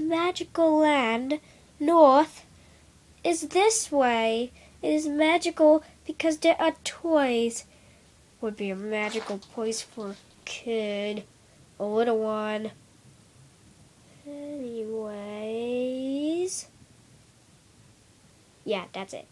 Magical land, north, is this way. It is magical because there are toys. Would be a magical place for a kid, a little one. Anyways, yeah, that's it.